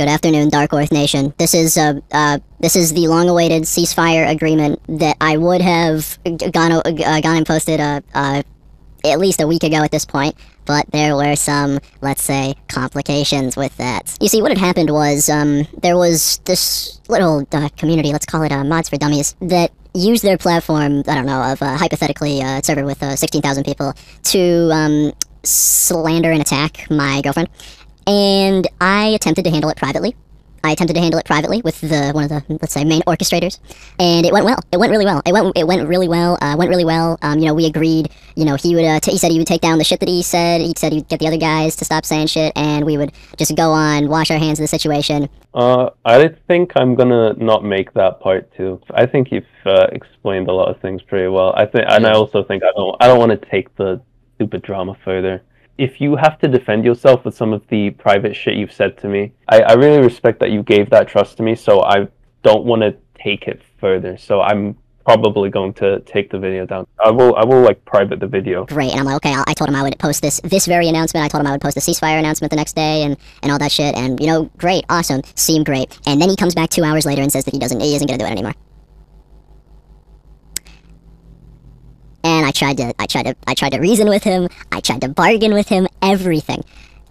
Good afternoon, Dark Earth Nation. This is uh, uh, this is the long-awaited ceasefire agreement that I would have gone uh, gone and posted uh, uh, at least a week ago at this point, but there were some, let's say, complications with that. You see, what had happened was um, there was this little uh, community, let's call it uh, Mods for Dummies, that used their platform, I don't know, of uh, hypothetically uh, a server with uh, 16,000 people to um, slander and attack my girlfriend. And I attempted to handle it privately. I attempted to handle it privately with the one of the let's say main orchestrators, and it went well. It went really well. It went it went really well. Uh, went really well. Um, you know, we agreed. You know, he would uh, t- he said he would take down the shit that he said. He said he'd get the other guys to stop saying shit, and we would just go on, wash our hands of the situation. Uh, I think I'm gonna not make that part too. I think you've uh, explained a lot of things pretty well. I think, and I also think I don't I don't want to take the stupid drama further if you have to defend yourself with some of the private shit you've said to me, I, I really respect that you gave that trust to me, so I don't want to take it further. So I'm probably going to take the video down. I will I will like private the video. Great, and I'm like, okay. I, I told him I would post this this very announcement. I told him I would post the ceasefire announcement the next day, and and all that shit. And you know, great, awesome, seemed great. And then he comes back two hours later and says that he doesn't, he isn't gonna do it anymore. and I tried to I tried to I tried to reason with him. I tried to bargain with him. Everything.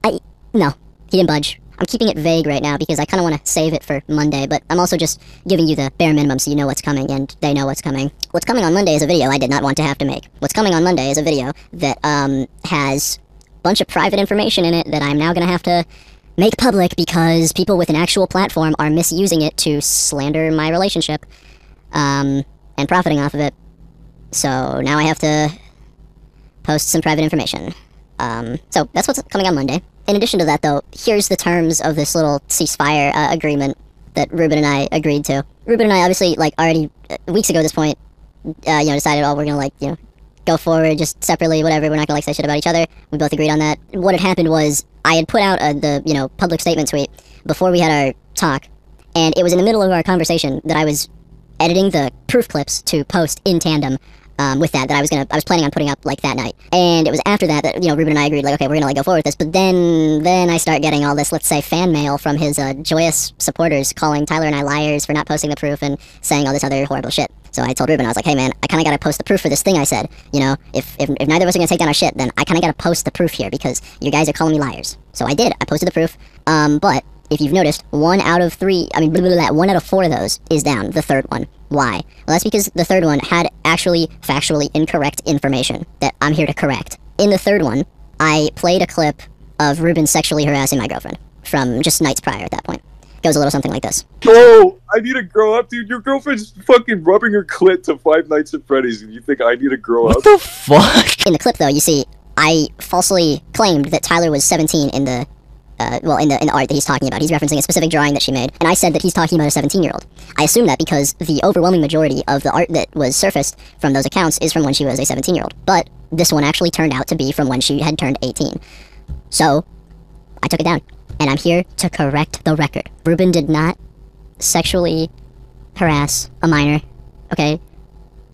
I no, he didn't budge. I'm keeping it vague right now because I kind of want to save it for Monday, but I'm also just giving you the bare minimum so you know what's coming and they know what's coming. What's coming on Monday is a video I did not want to have to make. What's coming on Monday is a video that um has a bunch of private information in it that I'm now going to have to make public because people with an actual platform are misusing it to slander my relationship um and profiting off of it. So now I have to post some private information. Um, so that's what's coming on Monday. In addition to that, though, here's the terms of this little ceasefire uh, agreement that Ruben and I agreed to. Ruben and I obviously, like, already uh, weeks ago at this point, uh, you know, decided, oh, we're gonna, like, you know, go forward just separately, whatever. We're not gonna, like, say shit about each other. We both agreed on that. What had happened was I had put out uh, the, you know, public statement tweet before we had our talk, and it was in the middle of our conversation that I was editing the proof clips to post in tandem um, with that that I was gonna I was planning on putting up like that night. And it was after that that you know Ruben and I agreed like okay we're gonna like go forward with this. But then then I start getting all this let's say fan mail from his uh, joyous supporters calling Tyler and I liars for not posting the proof and saying all this other horrible shit. So I told Ruben I was like hey man I kind of gotta post the proof for this thing I said. You know if, if if neither of us are gonna take down our shit then I kind of gotta post the proof here because you guys are calling me liars. So I did I posted the proof. Um, but if you've noticed, one out of three, I mean, blah, blah, blah, one out of four of those is down, the third one. Why? Well, that's because the third one had actually factually incorrect information that I'm here to correct. In the third one, I played a clip of Ruben sexually harassing my girlfriend from just nights prior at that point. It goes a little something like this. Oh, I need to grow up, dude. Your girlfriend's fucking rubbing her clit to Five Nights at Freddy's, and you think I need to grow what up? What the fuck? In the clip, though, you see, I falsely claimed that Tyler was 17 in the uh, well, in the in the art that he's talking about. He's referencing a specific drawing that she made, and I said that he's talking about a 17 year old. I assume that because the overwhelming majority of the art that was surfaced from those accounts is from when she was a 17 year old. But this one actually turned out to be from when she had turned 18. So I took it down, and I'm here to correct the record. Ruben did not sexually harass a minor. Okay,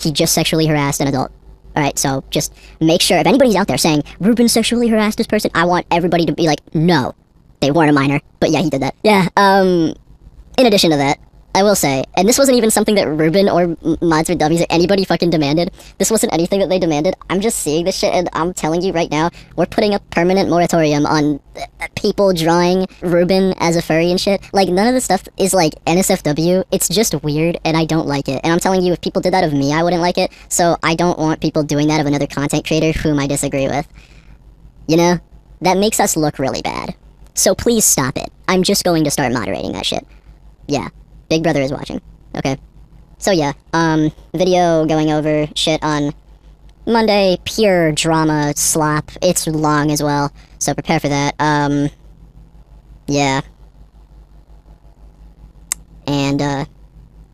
he just sexually harassed an adult. Alright, so just make sure if anybody's out there saying Ruben sexually harassed this person, I want everybody to be like, no, they weren't a minor. But yeah, he did that. Yeah, um, in addition to that, I will say, and this wasn't even something that Ruben or Mods for Dummies or anybody fucking demanded. This wasn't anything that they demanded. I'm just seeing this shit, and I'm telling you right now, we're putting a permanent moratorium on uh, people drawing Ruben as a furry and shit. Like, none of the stuff is like NSFW. It's just weird, and I don't like it. And I'm telling you, if people did that of me, I wouldn't like it. So I don't want people doing that of another content creator whom I disagree with. You know? That makes us look really bad. So please stop it. I'm just going to start moderating that shit. Yeah. Big Brother is watching. Okay. So yeah, um, video going over shit on Monday, pure drama slop. It's long as well, so prepare for that. Um, yeah. And, uh,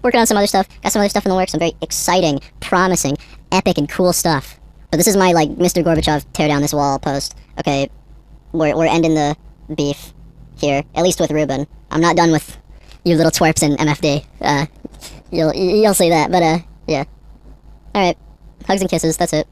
working on some other stuff. Got some other stuff in the works. Some very exciting, promising, epic, and cool stuff. But this is my, like, Mr. Gorbachev tear down this wall post. Okay, we're, we're ending the beef here, at least with Ruben. I'm not done with you little twerps in MFD. Uh, you'll you'll see that, but uh, yeah. All right, hugs and kisses. That's it.